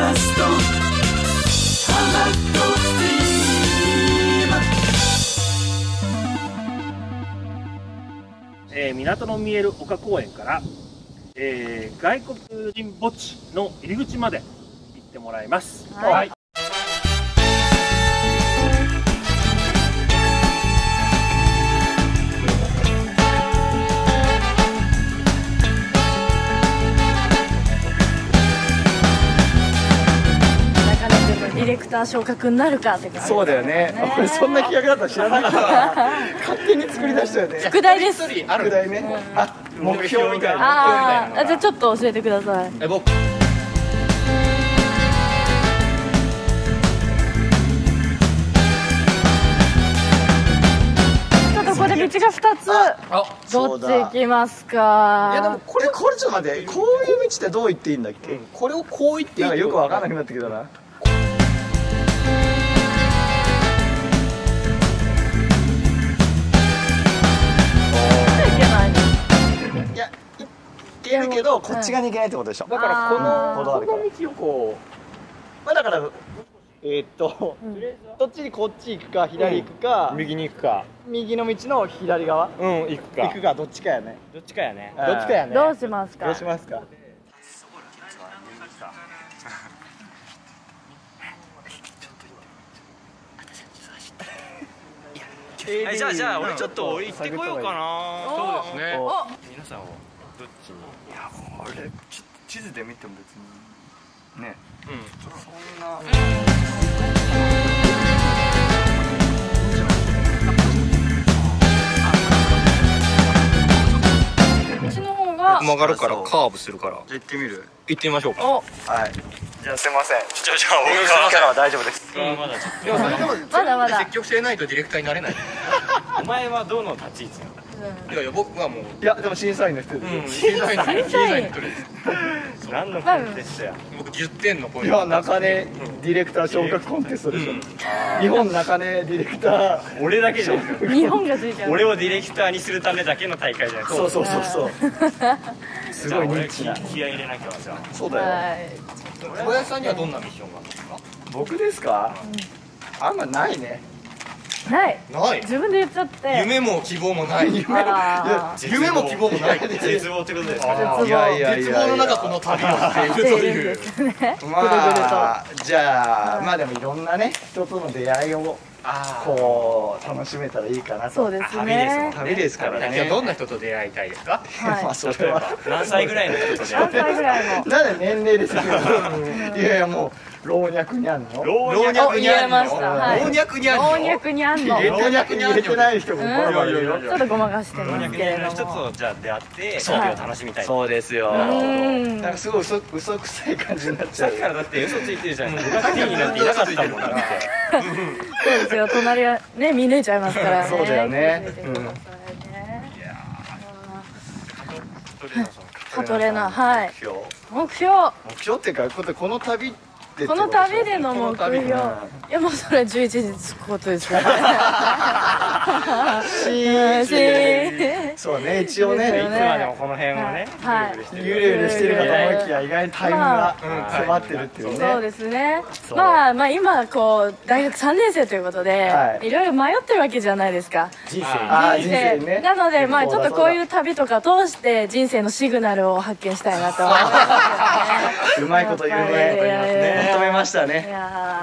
マスト。ハマットストリームえー港の見える丘公園から、えー外国人墓地の入り口まで行ってもらいます。はいィレクター昇格になるかって感じそうだよね。俺そんな企画だったら知らなかった勝手に作り出したよね副題です。ある題ね。あ目標みたいな。あじゃあちょっと教えてください。え僕。ちょっとここで道が2つ。あどっち行きますか？いやでもこれこれちょっと待ってこういう道ってどう言っていいんだっけ、これをこう言っていいなんかよくわかんなくなってきたなけるけどこっち側に行けないってことでしょ、だからこのこの道をこうまあだからえーっと、どっちにこっち行くか左行くか、右に行くか。右の道の左側？うん行くか。行くかどっちかやね。どっちかやね。どっちかやね。どうしますか？どうしますか？はいじゃあじゃあ俺ちょっと行ってこようかな。そうですね。お皆さんはどっちにいやこれちょっと地図で見ても別にね。うん。そんな。こっちの方が。曲がるからカーブするから。じゃあ行ってみる？行ってみましょうか。お。はいじゃあすいません。じゃあじゃあ 電話キャラは大丈夫です。まだちょっとでもそれでもまだまだ積極性ないとディレクターになれないお前はどの立ち位置なのいやいや僕はもう。いやでも審査員の人うん。です審査員の審査員の一人です。何のコンテストや。僕10点のポイントいや中根ディレクター昇格コンテストでしょ、日本中根ディレクター。俺だけじゃん日本がついちゃう俺をディレクターにするためだけの大会じゃないそうそうそうそう。すごいニッチな。気合い入れなきゃじゃあそうだよ。はい。小林さんにはどんなミッションがあるんですか？僕ですか、あんまないねない。ない。自分で言っちゃって。夢も希望もない。夢も希望もない。絶望ってことですか？いやいや絶望の中この旅をしている。というまあじゃあまあでもいろんなね人との出会いをあこう楽しめたらいいかなと。そうですね。旅ですからね。どんな人と出会いたいですか？はいまあそれは何歳ぐらいの人と出会何歳ぐらいのなんで年齢ですよいやいやもう老若にあんの？老お言えましたはい老若にあるの？老若にあんの？老若に入れてない人もバラバラいるよちょっとごまかして老ますけれども若にある人とじゃあ出会って楽しみたいそうですようんなんかすごい嘘嘘くさい感じになっちゃうさっきからだって嘘ついてるじゃん部活になんていなかったもんだってそうですよ隣はね見抜いちゃいますからねそうだよねカトレナはい目標目標っていうかこの？この？旅ってこの旅での目標。いやもうそれ11時に着くことですよね。し そうね一応ね。いつまでもこの辺をねはい。ゆるゆるしてるかと思い。きや意外にタイムがま迫ってるっていうそうねですね。まあまあ今こう大学3年生ということで、はい。い、ろいろ迷ってるわけじゃないですか。人生ね。なのでまあちょっとこうういう旅とか通して人生のシグナルを発見したいなと思います うまいこと言ういやいやいやね求めましたよね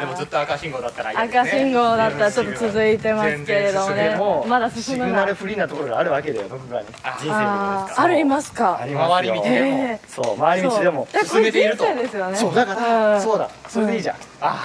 でもずっと赤信号だったら嫌ですね。赤信号だったらちょっと続いてますけれどもでねもまだシ進むな。グナルフリーなところがあるわけだよどこかに人生のあーありますか？ありますよ。回り道でも。えそう回り道でもそう。えこれ人生ですよね。そうだからうん。そうだ。それでいいじゃん。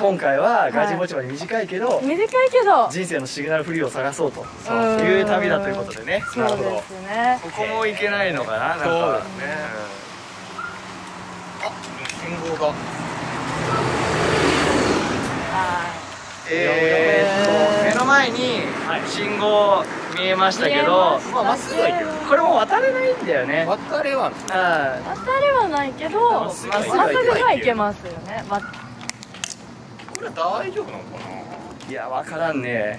今回はガジボチまで短いけど短いけど。人生のシグナルフリーを探そうと。うん。いう旅だということでね。そうですね。ここも行けないのかななんか。そうですね。信号が。えー。っと目の前に信号見えましたけどまあまっすぐは行ける。これも渡れないんだよね。渡れはあ渡れはないけどまっすぐは行けますよね。まこれ大丈夫なのかーいや分からんね。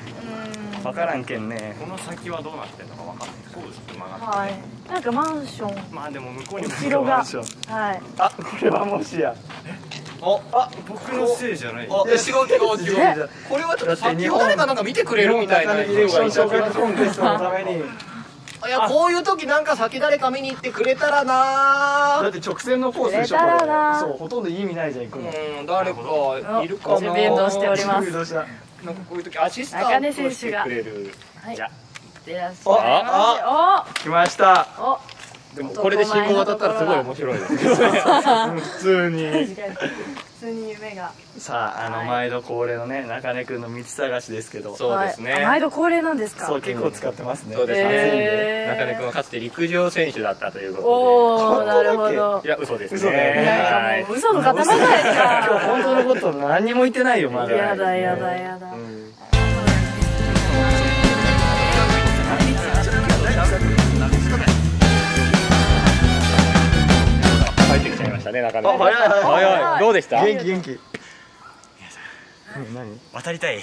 うん。分からんけんね。なこの先はどうなってるのか分かんない。そうですね曲がっはい。なんかマンション。てまあでも向こうにも後ろが。マンション。はい。あこれはもしや。おあ僕のせいじゃない。あ違う違う違うこれはちょっとさっき誰かなんか見てくれるみたいな。コンテストのために。いやこういう時なんか先誰か見に行ってくれたらな。だって直線のコースでしょくれそうほとんど意味ないじゃん行くのうん誰かいるかな。準備運動しております。なんかこういう時アシスタントしてくれる。はい。じゃいってらっしゃいませ来ました。おおでもこれで信号渡ったらすごい面白いです普通に。普通に夢がさああの毎度恒例のね中根くんの道探しですけど。そうですね。はい。毎度恒例なんですか？そう結構使ってますね。そうですね。へー中根君はかつて陸上選手だったというこおおなるほど。とでいや嘘ですね。なんかもう嘘の塊じゃないです今日か本当のこと何にも言ってないよまだ。やだやだやだてきちゃいましたね中根あ早い。早い。早い。どうでした？元気元気。何？渡りたい。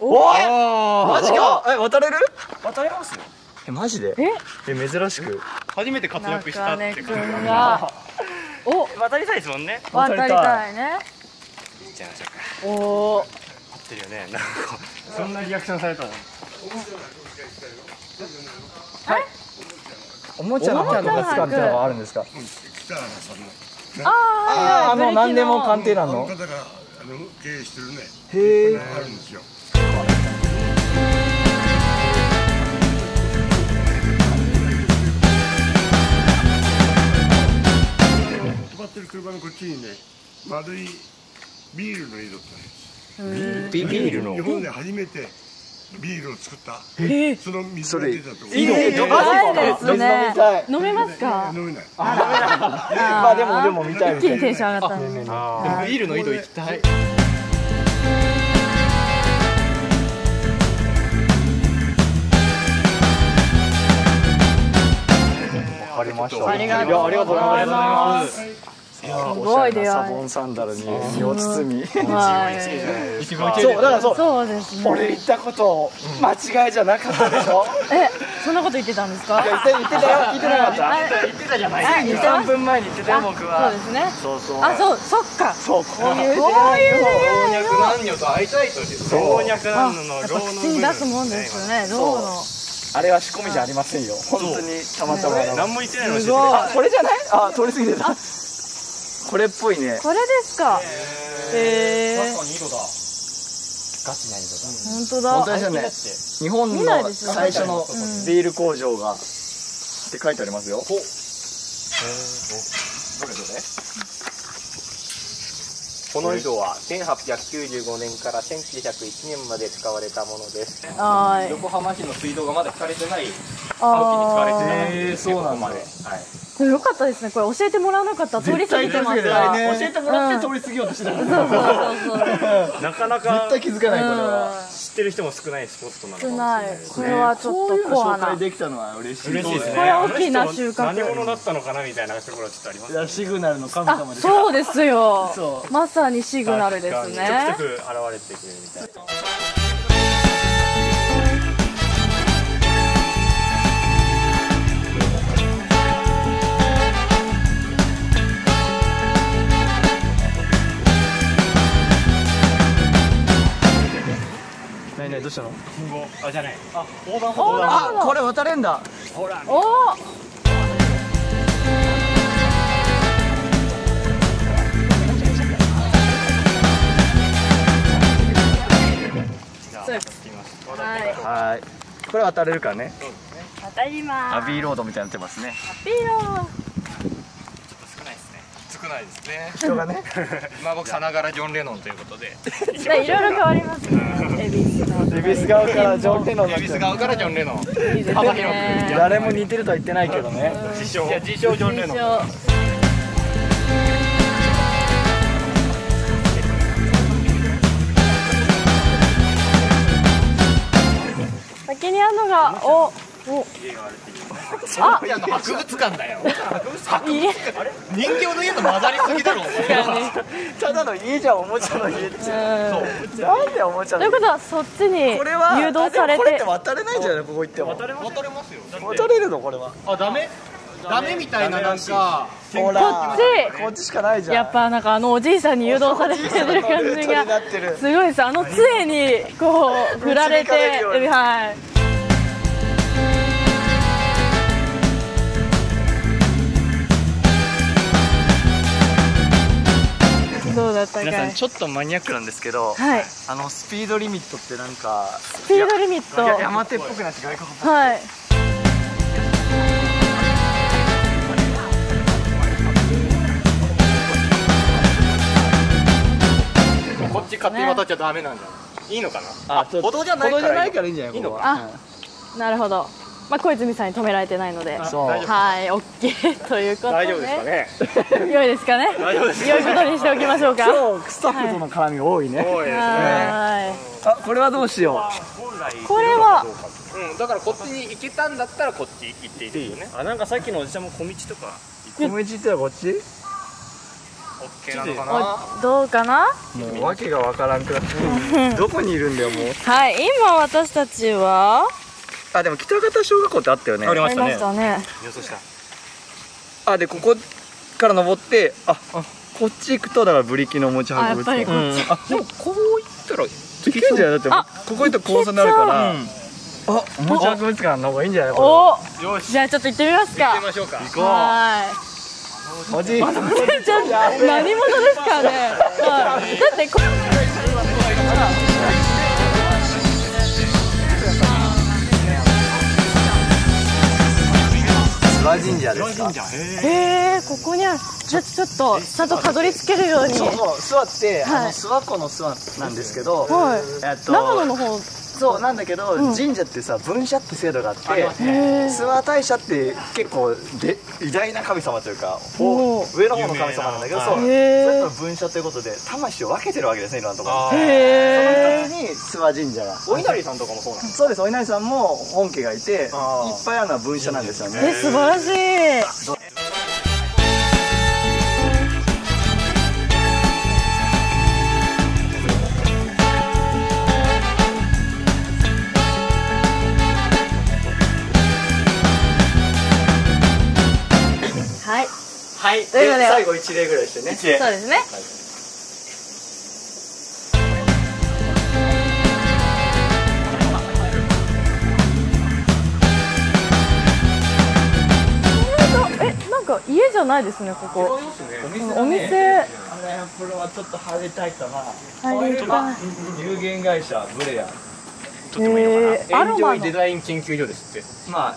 おいあマジか？え渡れる？渡りますよ。えマジで？え？え珍しく。初めて活躍したって中根くんが。お！渡りたいですもんね。渡りたいね。行っちゃい。ましょうかおお合ってるよね。なんかそんなリアクションされたのおもちゃの博物館ってのがあるんですか？あああの何でも鑑定なの？あの方があの経営してるね。へえあるんですよ。止まってる車のこっちにね丸いビールの井戸ってあるんですビビールの？日本で初めてビールを作った。その水が出たと。こいいのえーないですね。水飲みたい飲めますか？飲めない。まあでもでも見たい一気にテンション上がったねビールの井戸行きたい。わかりました。ありがとうございますすごい出サ会い。ボンサンダルに身を包み。そう。だからそう。そうですね。俺言ったこと間違いじゃなかったでしょ？えそんなこと言ってたんですか？いや言ってたよ。聞いてなかった。あ言ってたじゃない。あ言ってま3分前に言ってたよ僕そうはですね。そうそう。あそうそっか。そうこういうこういう老若男女と会いたいとです老若男女の老の口に出すもんですよねローのあれは仕込みじゃありませんよ本当にたまたまの何も言ってないのにこれじゃないあ通り過ぎてたこれっぽいね。これですか。へえ井戸だ。ガチな井戸だ本当だ。本当ですよね。日本見ないの最初のビール工場がって書いてありますよ。どれどれ？この井戸は1895年から1901年まで使われたものです。はい。横浜市の水道がまだ引かれてないあへーそうなんではいーよかったですね。これ教えてもらわなかった。ら通り過ぎてますわ教えてもらって通り過ぎようとしてたそうそうそうそう。なかなか絶対気づかないこれは。知ってる人も少ないスポットなのか少もないしこれはちょっとコアな。できたのは嬉しいですね。これは大きな収穫。何者だったのかなみたいなところはちょっとありますいやシグナルの神あ様ですそうですよまさにシグナルですね。ちょくちょく現れてくれるみたいなじゃない。あ横断歩お道だ。あこれ渡れんだ。ほら。お。じゃあそう行きます。はい。はい。これ渡れるからね。渡りまアーすビーロードみたいになってますね。ピーロ少ないですね少ないですね。人がね。まあ僕さながらジョン・レノンということで。いろいろ変わりますね。か。らジョン・レノンからジョン・レノン。幅広く。う誰も似てるとは言ってないけどね。自称。いや自称ジョン・レノン。先にあるのがおおあいや博物館だよ。家人形の家と混ざりすぎだろ。ただの家じゃんおもちゃの家って。なんでおもちゃの家？ということはそっちにこれは誘導されて。て渡れないんじゃない？ここ行っても。渡れますよ。渡れるのこれは。あダメ？ダメみたいななんかこっち。こっちしかないじゃん。やっぱなんかあのおじいさんに誘導されてる感じがすごいですあの杖にこう振られてはい皆さんちょっとマニアックなんですけど、はい。あのスピードリミットってなんかスピードリミット。や山手っぽくなって外国っぽくはい。こっち勝手に渡っちゃダメなんじゃない？いいのかな？あ歩道じゃないかからいいんじゃないいいのかあなるほどまあ小泉さんに止められてないので。はいオッケーということで。大丈夫ですかね？良いですかね？大丈夫です良いことにしておきましょうか。今日スタッフとの絡み多いね、多い。ですねはあこれはどうしよいこれは。うんだからこっちに行けたんだったらこっち行っていいですよね。あなんかさっきのおじちゃんも小道とか。う小道ってはこっち？OK なのかな？おどうかな？もう訳がわからんくなって どこにいるんだよもう。はい今私たちはあでも北方小学校ってあったよね。ありましたね。あでここから登ってあこっち行くとだからブリキの持ちあやっ運ぶぱりこっち。あでもこう行ったらいけんじゃない？だってあここ行ったら交差になるから。あおもち博物館の方がいいんじゃない？こおじゃあちょっと行ってみますか。行きましょうか。れはおじいいちょっと何者ですかね。はい。だってこ諏訪神社ですか？へえここにあるじゃあちょっとちゃんとたどり着けるように。そうそう諏訪って、はい。あの諏訪湖の諏訪なんですけど、はい。えっと長野の方そうなんだけど、神社ってさ分社って制度があって諏訪大社って結構で偉大な神様というか上の方の神様なんだけどそうそれと分社ということで魂を分けてるわけですねいろんなところに。その時に諏訪神社が。お稲荷さんとかもそうなんですそうですお稲荷さんも本家がいていっぱいあるのは分社なんですよね。え素晴らしいはい。ということで最後一例ぐらいしてね。そうですね。えなんか家じゃないですねここ。お店これはちょっと入りたいかな入りたい。有限会社ブレア。へえアエンジョロマの。イデザイン研究所ですって。まあ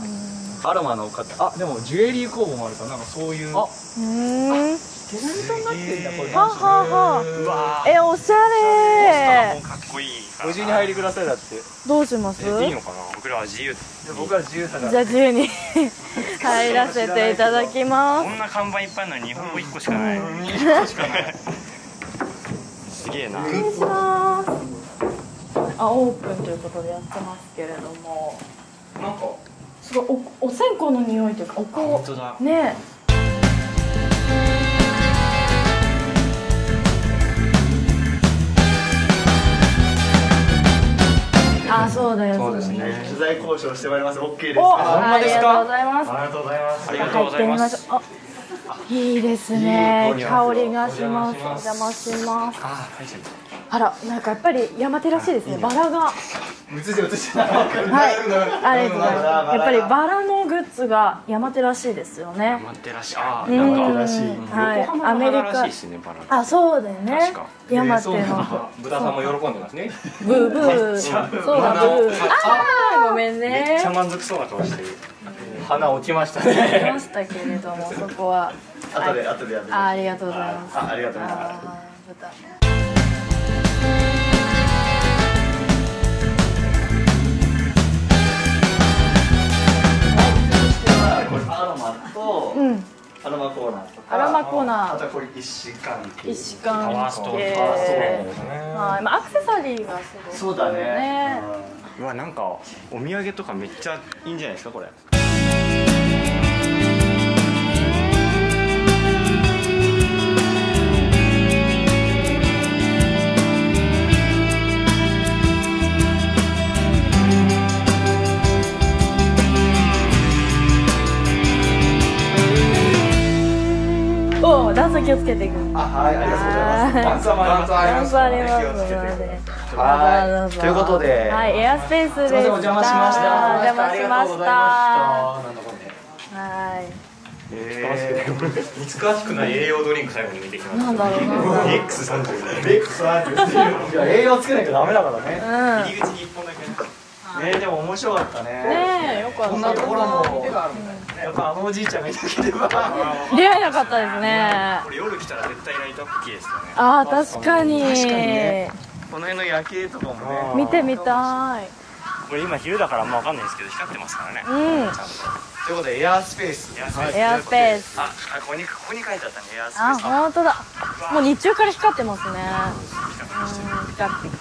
アロマの方あでもジュエリー工房もあるからなんかそういう。あ。うー。んテナントになってんだこれ。はあは。あはあえおしゃれ。かっこいいご自由に入りくださいだって。どうします？いいのかな？僕らは自由。僕は自由さがじゃあ自由に。入らせていただきまこんな看板いっぱいのに日本語1個しかない。すげえな。す失礼します。あオープンということでやってますけれども。なんかすごいおお線香の匂いというかお香。本当だ。ね。あそうだよそうですね。取材交渉してまいります。OK ですおあありがとうございます。りがとうございます。ありがとうございます。いいですね。香りがします。お邪魔しますあらなんかやっぱり山手らしいですね。バラが。映して映して。ないはい、ありがとうございます。やっぱりバラのグッズが山手らしいですよね。待ってらっしゃあうん。なんか山手らしい。はい、アメリカ。の花らしいで。すねバラ。あ、そうだよね。確か。山手の。豚 さんも喜んでますね。ブーブー。そうだブー。あー、ごめんめっねちゃ。満足そうな顔して。る花落ちました来ねましたけれども、そこは。後で後でやってあ、ありがとうございます。あありがとうございます。豚アロマコーナーあとはこれ一週間。一貫パワー。ストーンはい、まあアクセサリーがすごい。そうだね。うわなんかお土産とかめっちゃいいんじゃないですかこれそう段差気をつけていくあはいありがとうございます。段差もあります段差あります気をつけて。のではい。ということで。はいエアスペースでした。お邪魔しました。お邪魔しまありがとうごしたざいました。なんだこれはいえ見つかしくない栄養ドリンク最後に見てきまなんだろう。な X30 ー、レックスはいや栄養つけなきゃダメだからね。うん。入り口に1本だけ。えー、でも面白かったね。ねえよかった。こんなところもやっぱあのおじいちゃんがいなければ。出会えなかったですね。これ夜来たら絶対ライトアップ綺麗ですよね。あー確かに。確かにね。この辺の夜景とかもね。見てみたい。これ今昼だからあんま分かんないですけど光ってますからね。うん。と。いうことでエアースペース。エアスペース。ああここにここに書いてあったねエアスペあース本当だ。もう日中から光ってますね。うん。光って